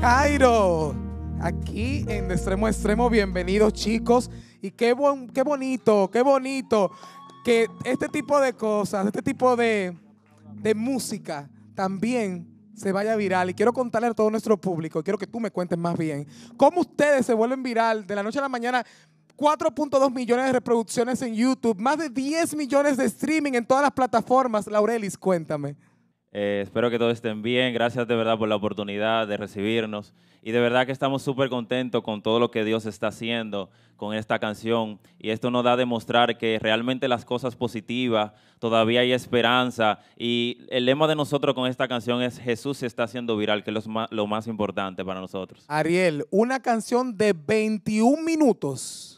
Cairo, aquí en de extremo extremo, bienvenidos chicos. Y qué, bon- qué bonito, qué bonito que este tipo de cosas, este tipo de, de música también se vaya viral. Y quiero contarle a todo nuestro público, quiero que tú me cuentes más bien, cómo ustedes se vuelven viral de la noche a la mañana. 4.2 millones de reproducciones en YouTube, más de 10 millones de streaming en todas las plataformas. Laurelis, cuéntame. Eh, espero que todos estén bien. Gracias de verdad por la oportunidad de recibirnos. Y de verdad que estamos súper contentos con todo lo que Dios está haciendo con esta canción. Y esto nos da a demostrar que realmente las cosas positivas, todavía hay esperanza. Y el lema de nosotros con esta canción es Jesús se está haciendo viral, que es lo más, lo más importante para nosotros. Ariel, una canción de 21 minutos.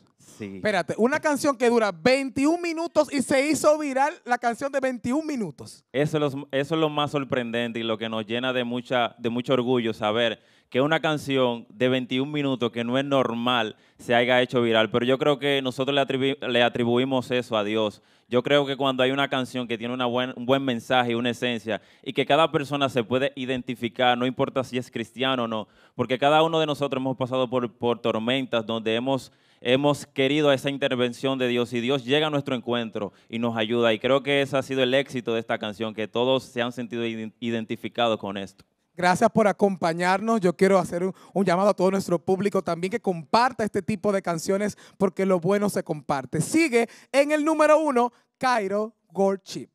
Sí. Espérate, una canción que dura 21 minutos y se hizo viral la canción de 21 minutos. Eso es, los- eso es lo más sorprendente y lo que nos llena de, mucha, de mucho orgullo saber que una canción de 21 minutos que no es normal se haya hecho viral. Pero yo creo que nosotros le, atribu- le atribuimos eso a Dios. Yo creo que cuando hay una canción que tiene una buen- un buen mensaje, una esencia, y que cada persona se puede identificar, no importa si es cristiano o no, porque cada uno de nosotros hemos pasado por, por tormentas donde hemos, hemos querido esa intervención de Dios y Dios llega a nuestro encuentro y nos ayuda. Y creo que ese ha sido el éxito de esta canción, que todos se han sentido iden- identificados con esto. Gracias por acompañarnos. Yo quiero hacer un, un llamado a todo nuestro público también que comparta este tipo de canciones porque lo bueno se comparte. Sigue en el número uno, Cairo Gold Chip.